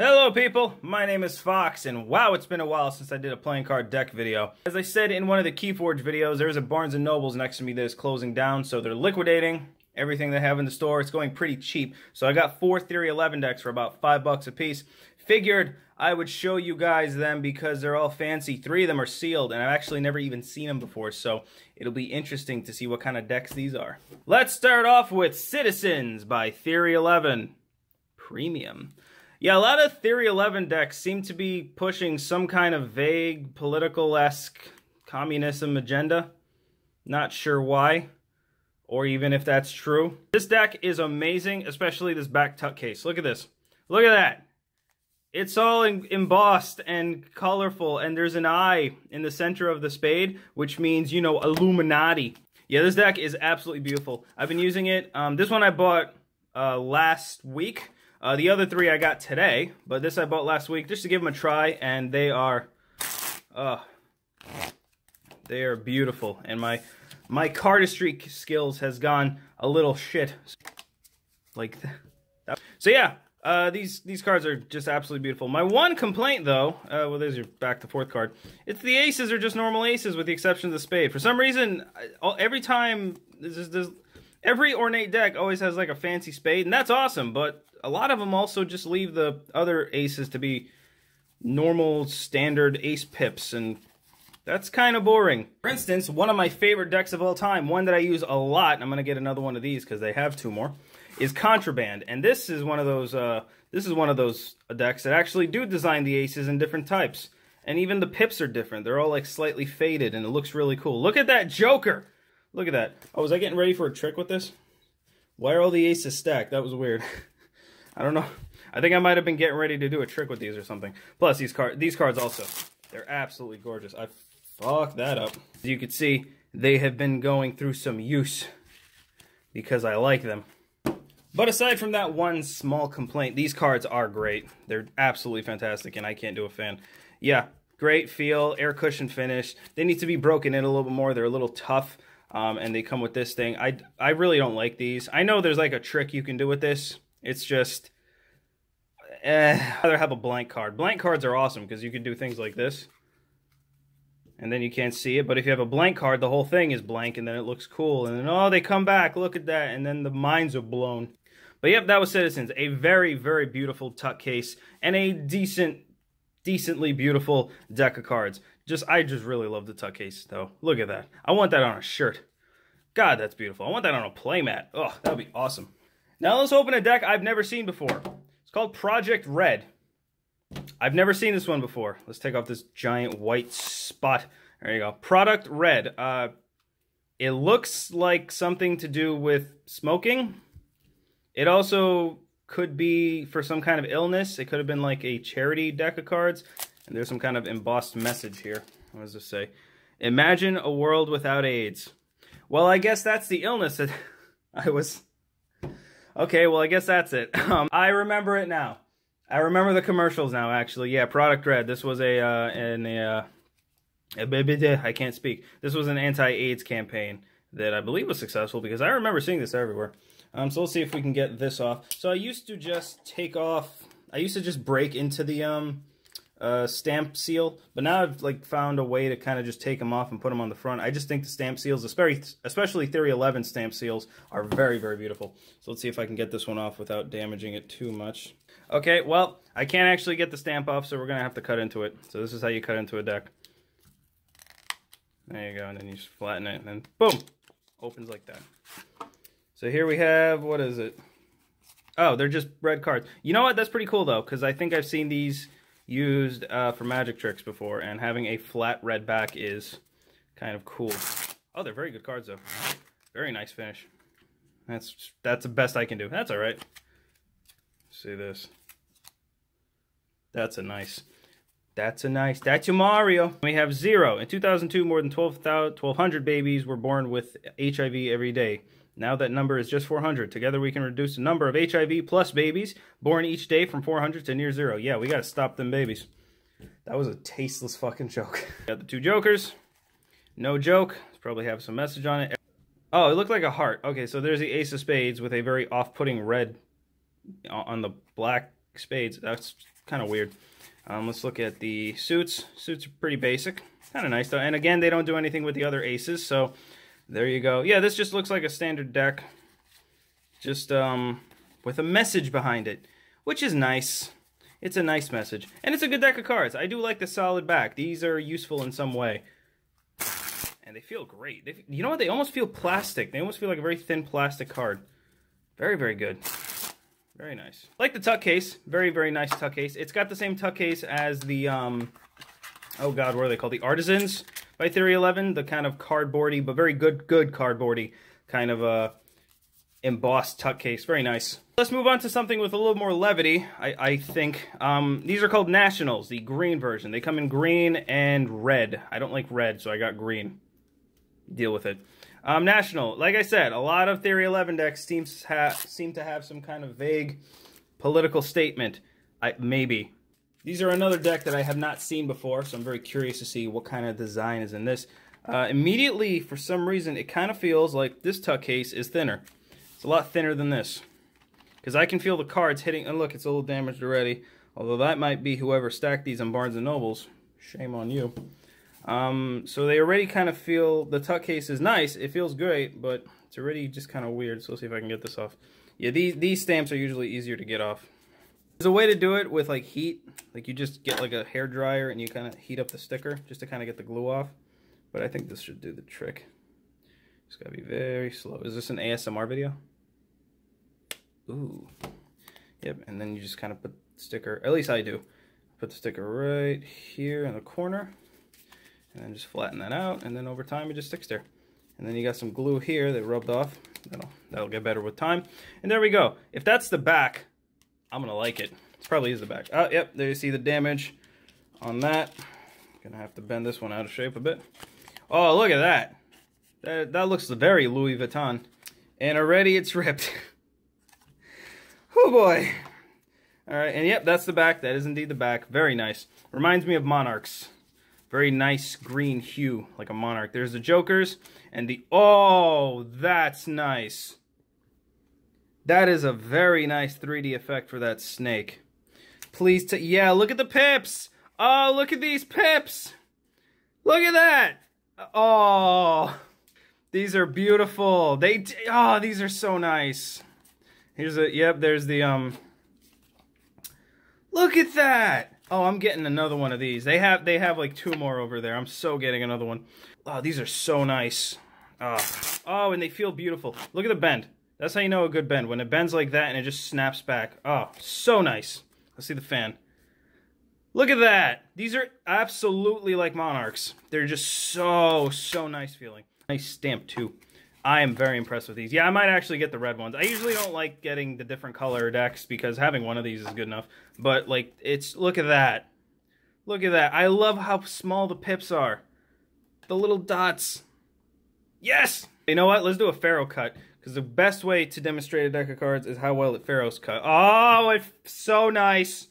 Hello people, my name is Fox, and wow, it's been a while since I did a playing card deck video. As I said in one of the Keyforge videos, there's a Barnes & Nobles next to me that is closing down, so they're liquidating everything they have in the store. It's going pretty cheap. So I got four Theory 11 decks for about five bucks a piece. Figured I would show you guys them because they're all fancy. Three of them are sealed, and I've actually never even seen them before, so it'll be interesting to see what kind of decks these are. Let's start off with Citizens by Theory 11 Premium. Yeah, a lot of Theory 11 decks seem to be pushing some kind of vague political-esque communism agenda. Not sure why, or even if that's true. This deck is amazing, especially this back tuck case. Look at this. Look at that. It's all embossed and colorful, and there's an eye in the center of the spade, which means, you know, Illuminati. Yeah, this deck is absolutely beautiful. I've been using it. Um, this one I bought uh, last week uh, the other three I got today, but this I bought last week just to give them a try, and they are, uh, they are beautiful. And my my cardistry skills has gone a little shit, like that. So yeah, uh, these these cards are just absolutely beautiful. My one complaint, though, uh, well, there's your back to fourth card. It's the aces are just normal aces with the exception of the spade. For some reason, every time there's, there's every ornate deck always has like a fancy spade, and that's awesome. But a lot of them also just leave the other aces to be normal standard ace pips and that's kind of boring. For instance, one of my favorite decks of all time, one that I use a lot, and I'm going to get another one of these because they have two more, is Contraband. And this is one of those uh, this is one of those decks that actually do design the aces in different types. And even the pips are different. They're all like slightly faded and it looks really cool. Look at that Joker! Look at that. Oh, was I getting ready for a trick with this? Why are all the aces stacked? That was weird. I don't know. I think I might have been getting ready to do a trick with these or something. Plus, these, card these cards also. They're absolutely gorgeous. I fucked that up. As you can see, they have been going through some use because I like them. But aside from that one small complaint, these cards are great. They're absolutely fantastic, and I can't do a fan. Yeah, great feel, air cushion finish. They need to be broken in a little bit more. They're a little tough, um, and they come with this thing. I, I really don't like these. I know there's like a trick you can do with this. It's just, eh, I'd rather have a blank card. Blank cards are awesome because you can do things like this. And then you can't see it. But if you have a blank card, the whole thing is blank and then it looks cool. And then, oh, they come back. Look at that. And then the minds are blown. But yep, that was Citizens. A very, very beautiful tuck case and a decent, decently beautiful deck of cards. Just, I just really love the tuck case, though. Look at that. I want that on a shirt. God, that's beautiful. I want that on a playmat. Oh, that would be awesome. Now let's open a deck I've never seen before. It's called Project Red. I've never seen this one before. Let's take off this giant white spot. There you go. Product Red. Uh, it looks like something to do with smoking. It also could be for some kind of illness. It could have been like a charity deck of cards. And there's some kind of embossed message here. What does this say? Imagine a world without AIDS. Well, I guess that's the illness that I was Okay, well, I guess that's it. Um, I remember it now. I remember the commercials now, actually. Yeah, Product Red. This was a, uh, an, uh, I can't speak. This was an anti-AIDS campaign that I believe was successful because I remember seeing this everywhere. Um, so let's see if we can get this off. So I used to just take off, I used to just break into the, um, uh, stamp seal, but now I've like found a way to kind of just take them off and put them on the front. I just think the stamp seals, especially especially Theory 11 stamp seals, are very very beautiful. So let's see if I can get this one off without damaging it too much. Okay, well I can't actually get the stamp off, so we're gonna have to cut into it. So this is how you cut into a deck. There you go, and then you just flatten it, and then boom, opens like that. So here we have what is it? Oh, they're just red cards. You know what? That's pretty cool though, because I think I've seen these used uh, for magic tricks before, and having a flat red back is kind of cool. Oh, they're very good cards, though. Very nice finish. That's that's the best I can do. That's all right. See this. That's a nice. That's a nice. That's your Mario. We have zero. In 2002, more than 12, 1,200 babies were born with HIV every day. Now that number is just 400. Together we can reduce the number of HIV plus babies born each day from 400 to near zero. Yeah, we got to stop them babies. That was a tasteless fucking joke. got the two jokers. No joke. Probably have some message on it. Oh, it looked like a heart. Okay, so there's the ace of spades with a very off-putting red on the black spades. That's kind of weird. Um, let's look at the suits. Suits are pretty basic. Kind of nice, though. And again, they don't do anything with the other aces, so there you go. Yeah, this just looks like a standard deck. Just um, with a message behind it, which is nice. It's a nice message. And it's a good deck of cards. I do like the solid back. These are useful in some way. And they feel great. They, you know what? They almost feel plastic. They almost feel like a very thin plastic card. Very, very good. Very nice. Like the tuck case. Very, very nice tuck case. It's got the same tuck case as the, um, oh god, what are they called? The Artisans by Theory 11. The kind of cardboardy, but very good, good cardboardy kind of uh, embossed tuck case. Very nice. Let's move on to something with a little more levity, I, I think. Um, these are called Nationals, the green version. They come in green and red. I don't like red, so I got green. Deal with it. Um, National, like I said, a lot of Theory 11 decks seems ha seem to have some kind of vague political statement. I, maybe. These are another deck that I have not seen before, so I'm very curious to see what kind of design is in this. Uh, immediately, for some reason, it kind of feels like this tuck case is thinner. It's a lot thinner than this. Because I can feel the cards hitting, and look, it's a little damaged already. Although that might be whoever stacked these on Barnes & Nobles. Shame on you. Um, so they already kind of feel, the tuck case is nice, it feels great, but it's already just kind of weird, so let's see if I can get this off. Yeah, these, these stamps are usually easier to get off. There's a way to do it with like heat, like you just get like a hair dryer and you kind of heat up the sticker just to kind of get the glue off. But I think this should do the trick. Just gotta be very slow. Is this an ASMR video? Ooh. Yep, and then you just kind of put sticker, at least I do. Put the sticker right here in the corner and then just flatten that out and then over time it just sticks there and then you got some glue here that rubbed off that'll that'll get better with time and there we go if that's the back I'm gonna like it. It probably is the back. Oh yep there you see the damage on that. Gonna have to bend this one out of shape a bit. Oh look at that. That, that looks very Louis Vuitton. And already it's ripped. Oh boy. All right and yep that's the back. That is indeed the back. Very nice. Reminds me of Monarchs. Very nice green hue, like a monarch. There's the Jokers, and the... Oh, that's nice. That is a very nice 3D effect for that snake. Please, yeah, look at the pips. Oh, look at these pips. Look at that. Oh, these are beautiful. They, oh, these are so nice. Here's a, yep, there's the, um, look at that. Oh, I'm getting another one of these. They have they have like two more over there. I'm so getting another one. Oh, these are so nice. Oh. oh, and they feel beautiful. Look at the bend. That's how you know a good bend. When it bends like that and it just snaps back. Oh, so nice. Let's see the fan. Look at that. These are absolutely like Monarchs. They're just so, so nice feeling. Nice stamp too. I am very impressed with these. Yeah, I might actually get the red ones. I usually don't like getting the different color decks because having one of these is good enough. But, like, it's... Look at that. Look at that. I love how small the pips are. The little dots. Yes! You know what? Let's do a Faro cut. Because the best way to demonstrate a deck of cards is how well it Faro's cut. Oh, it's so nice.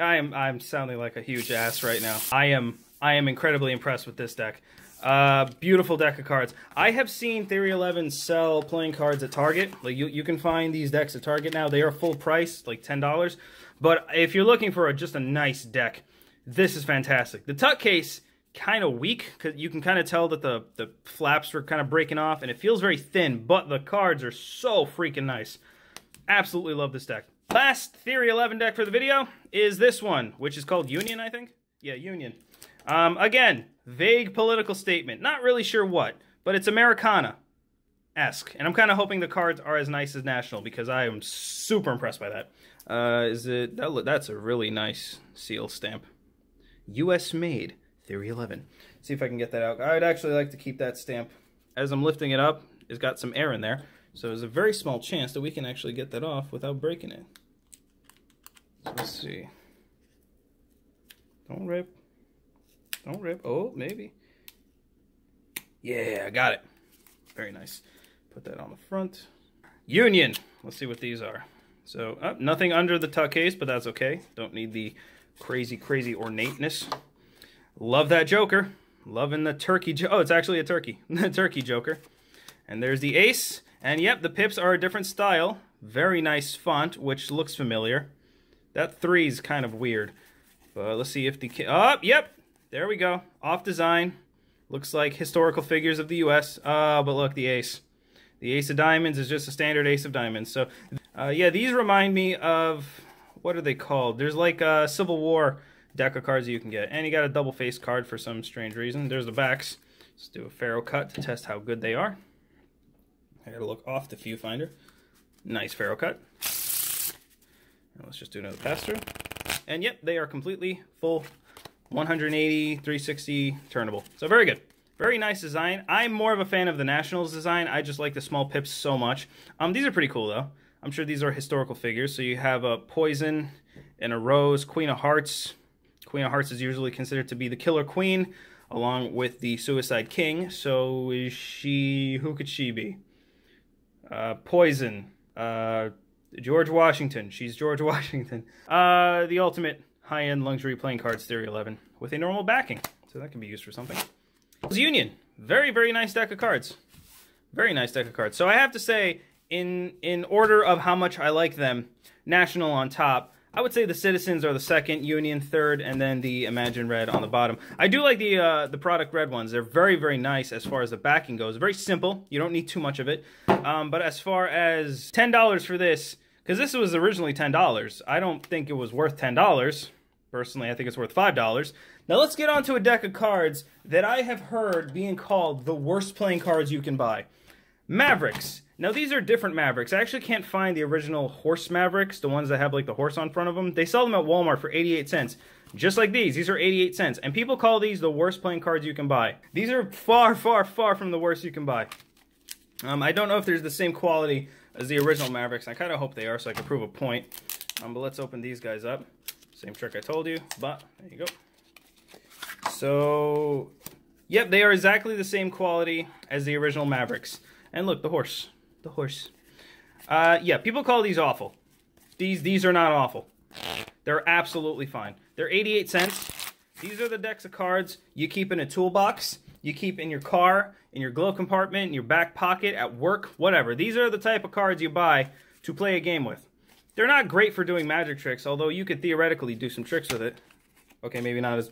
I am I'm sounding like a huge ass right now. I am I am incredibly impressed with this deck. Uh, beautiful deck of cards. I have seen Theory 11 sell playing cards at Target. Like you, you can find these decks at Target now. They are full price, like ten dollars. But if you're looking for a, just a nice deck, this is fantastic. The tuck case kind of weak because you can kind of tell that the the flaps are kind of breaking off, and it feels very thin. But the cards are so freaking nice. Absolutely love this deck. Last Theory 11 deck for the video is this one, which is called Union, I think. Yeah, Union. Um, again, vague political statement. Not really sure what, but it's Americana esque, and I'm kind of hoping the cards are as nice as National because I am super impressed by that. Uh, is it? That, that's a really nice seal stamp. U.S. made. Theory 11. See if I can get that out. I'd actually like to keep that stamp. As I'm lifting it up, it's got some air in there. So there's a very small chance that we can actually get that off without breaking it. So let's see. Don't rip. Don't rip. Oh, maybe. Yeah, I got it. Very nice. Put that on the front. Union. Let's see what these are. So, uh, nothing under the tuck case, but that's okay. Don't need the crazy, crazy ornateness. Love that Joker. Loving the turkey. Jo oh, it's actually a turkey. the turkey Joker. And there's the ace. And yep, the pips are a different style. Very nice font, which looks familiar. That three is kind of weird. But let's see if the... Oh, yep. There we go. Off design. Looks like historical figures of the U.S. Uh, but look, the ace. The ace of diamonds is just a standard ace of diamonds. So, uh, yeah, these remind me of... What are they called? There's like a Civil War deck of cards you can get. And you got a double face card for some strange reason. There's the backs. Let's do a Faro cut to test how good they are. I gotta look off the viewfinder. Nice Faro cut. And let's just do another pass through. And yep, they are completely full 180, 360 turnable. So very good. Very nice design. I'm more of a fan of the Nationals design. I just like the small pips so much. Um, These are pretty cool though. I'm sure these are historical figures. So you have a Poison and a Rose, Queen of Hearts. Queen of Hearts is usually considered to be the killer queen along with the Suicide King. So is she, who could she be? Uh, Poison, uh, George Washington. She's George Washington. Uh, the ultimate high-end luxury playing cards Theory 11 with a normal backing. So that can be used for something. Union. Very, very nice deck of cards. Very nice deck of cards. So I have to say, in in order of how much I like them, National on top, I would say the Citizens are the second, Union third, and then the Imagine Red on the bottom. I do like the uh, the product red ones. They're very, very nice as far as the backing goes. Very simple. You don't need too much of it. Um, but as far as $10 for this, because this was originally $10, I don't think it was worth $10. Personally, I think it's worth $5. Now let's get on to a deck of cards that I have heard being called the worst playing cards you can buy. Mavericks. Now these are different Mavericks. I actually can't find the original horse Mavericks, the ones that have like the horse on front of them. They sell them at Walmart for 88 cents. Just like these. These are 88 cents. And people call these the worst playing cards you can buy. These are far, far, far from the worst you can buy. Um, I don't know if there's the same quality as the original Mavericks. I kind of hope they are so I can prove a point. Um, but let's open these guys up. Same trick I told you, but there you go. So, yep, they are exactly the same quality as the original Mavericks. And look, the horse the horse. Uh, yeah, people call these awful. These these are not awful. They're absolutely fine. They're 88 cents. These are the decks of cards you keep in a toolbox, you keep in your car, in your glove compartment, in your back pocket, at work, whatever. These are the type of cards you buy to play a game with. They're not great for doing magic tricks, although you could theoretically do some tricks with it. Okay, maybe not as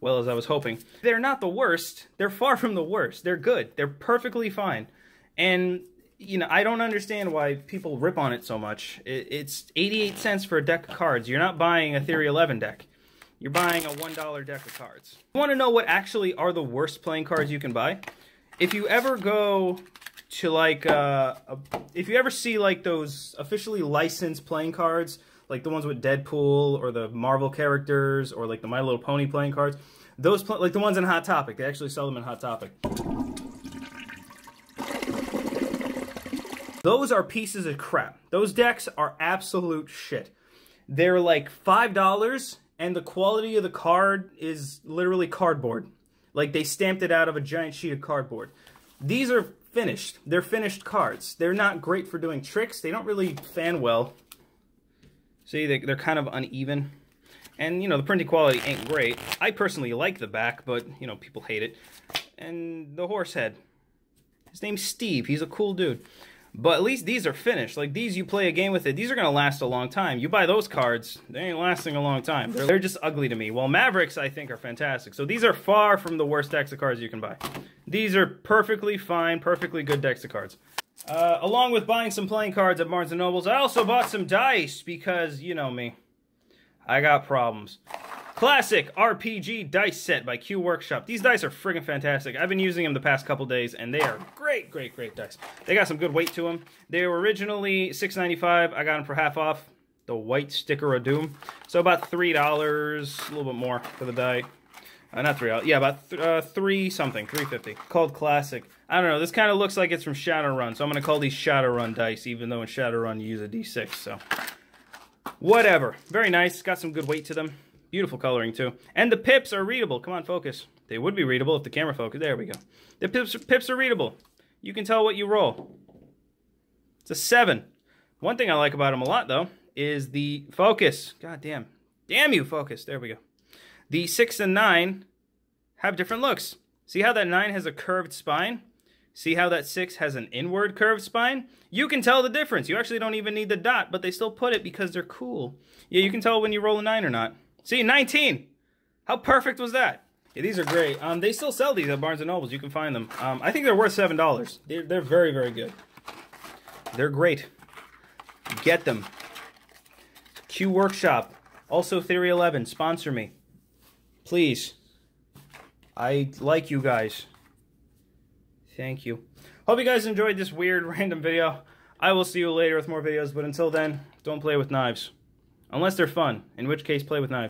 well as I was hoping. They're not the worst. They're far from the worst. They're good. They're perfectly fine. And you know, I don't understand why people rip on it so much. It, it's 88 cents for a deck of cards. You're not buying a Theory 11 deck. You're buying a $1 deck of cards. You want to know what actually are the worst playing cards you can buy? If you ever go to like, uh, a, if you ever see like those officially licensed playing cards, like the ones with Deadpool or the Marvel characters or like the My Little Pony playing cards, those like the ones in Hot Topic, they actually sell them in Hot Topic. Those are pieces of crap. Those decks are absolute shit. They're like $5 and the quality of the card is literally cardboard. Like they stamped it out of a giant sheet of cardboard. These are finished. They're finished cards. They're not great for doing tricks. They don't really fan well. See, they're kind of uneven. And, you know, the printing quality ain't great. I personally like the back, but, you know, people hate it. And the horse head. His name's Steve. He's a cool dude. But at least these are finished. Like these, you play a game with it. These are going to last a long time. You buy those cards, they ain't lasting a long time. They're, they're just ugly to me. While Mavericks, I think, are fantastic. So these are far from the worst decks of cards you can buy. These are perfectly fine, perfectly good decks of cards. Uh, along with buying some playing cards at Barnes & Nobles, I also bought some dice because, you know me, I got problems. Classic RPG dice set by Q Workshop. These dice are friggin' fantastic. I've been using them the past couple days, and they are great, great, great dice. They got some good weight to them. They were originally $6.95. I got them for half off. The white sticker of doom. So about $3, a little bit more for the die. Uh, not three, yeah, about th uh, three something, 350. Called Classic. I don't know, this kind of looks like it's from Shadowrun, so I'm going to call these Shadowrun dice, even though in Shadowrun you use a D6, so. Whatever. Very nice, got some good weight to them. Beautiful coloring, too. And the pips are readable. Come on, focus. They would be readable if the camera focused. There we go. The pips, pips are readable. You can tell what you roll. It's a 7. One thing I like about them a lot, though, is the focus. God damn. Damn you, focus. There we go. The 6 and 9 have different looks. See how that 9 has a curved spine? See how that 6 has an inward curved spine? You can tell the difference. You actually don't even need the dot, but they still put it because they're cool. Yeah, you can tell when you roll a 9 or not. See, 19! How perfect was that? Yeah, these are great. Um, they still sell these at Barnes & Nobles. You can find them. Um, I think they're worth $7. They're, they're very, very good. They're great. Get them. Q Workshop. Also Theory 11. Sponsor me. Please. I like you guys. Thank you. Hope you guys enjoyed this weird random video. I will see you later with more videos, but until then, don't play with knives. Unless they're fun, in which case play with knives.